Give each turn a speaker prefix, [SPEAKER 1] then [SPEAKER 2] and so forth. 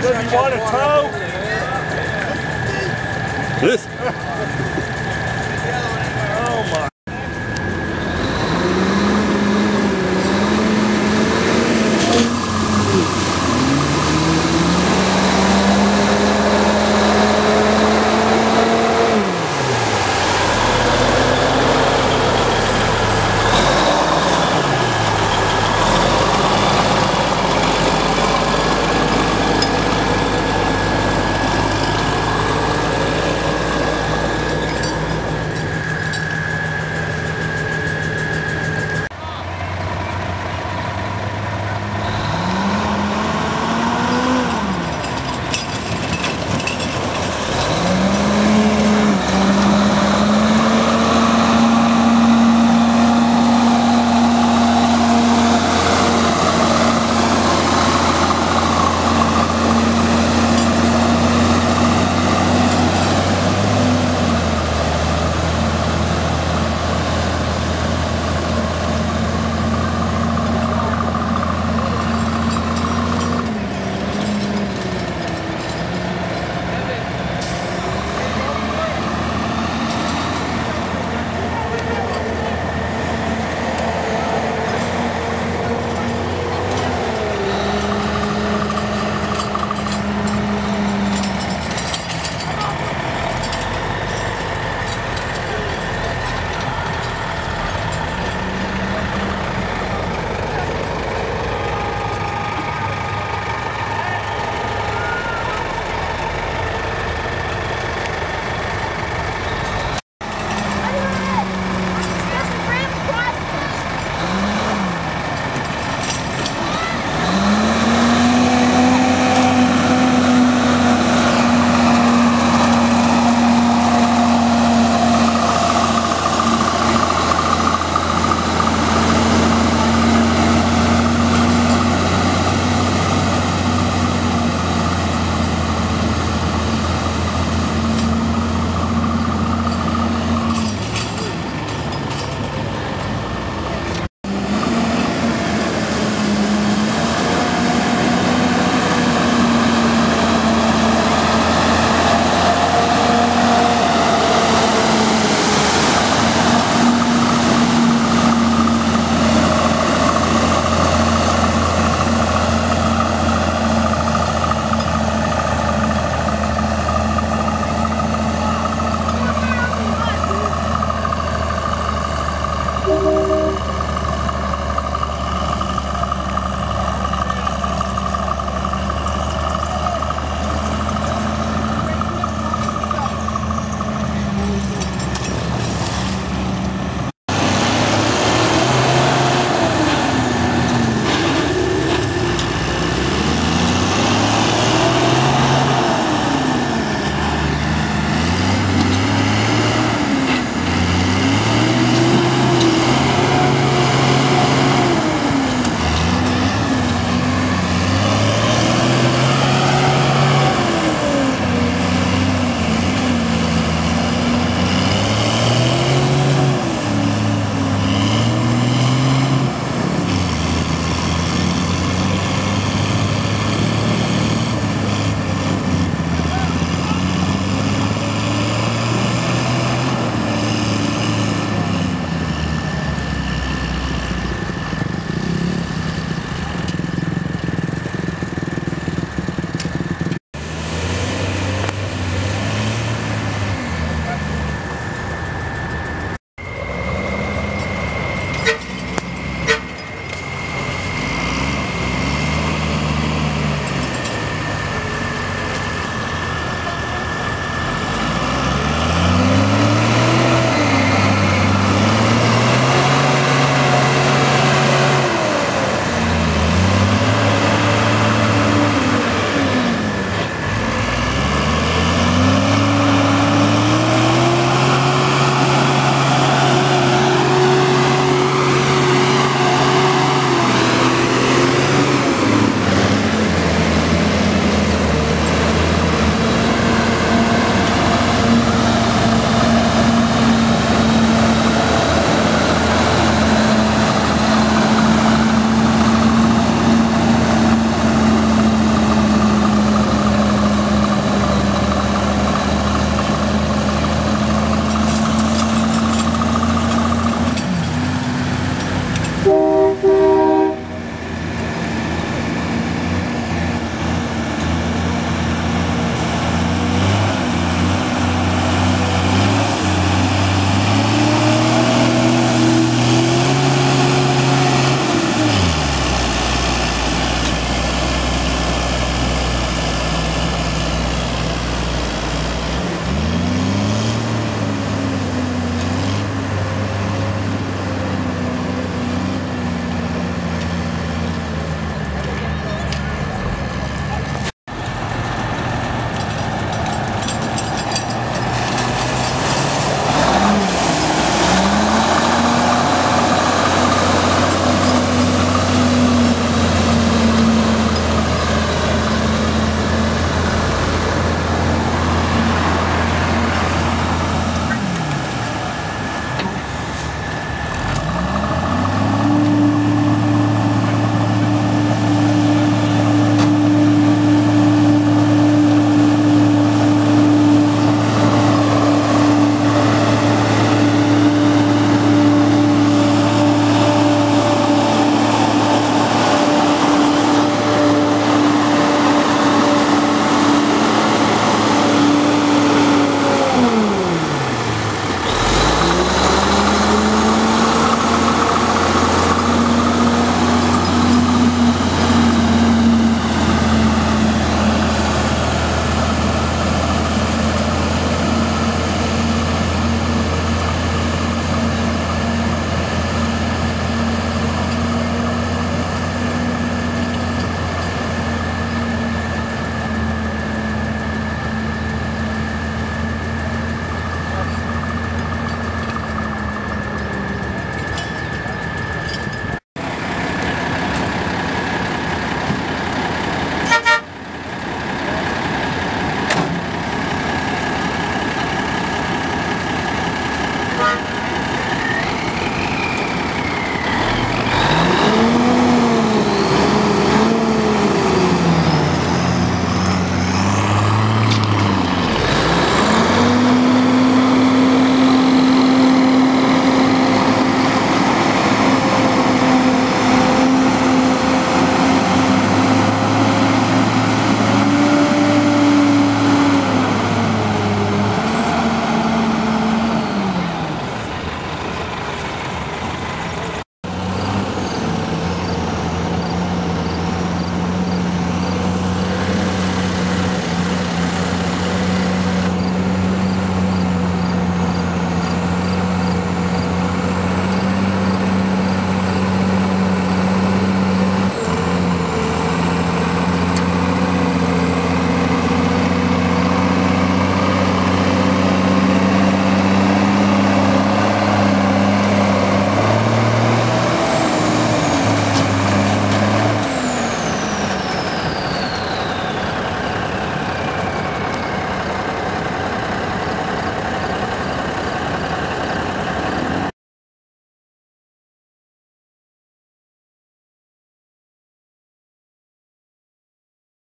[SPEAKER 1] Does he want a
[SPEAKER 2] toe?
[SPEAKER 3] This.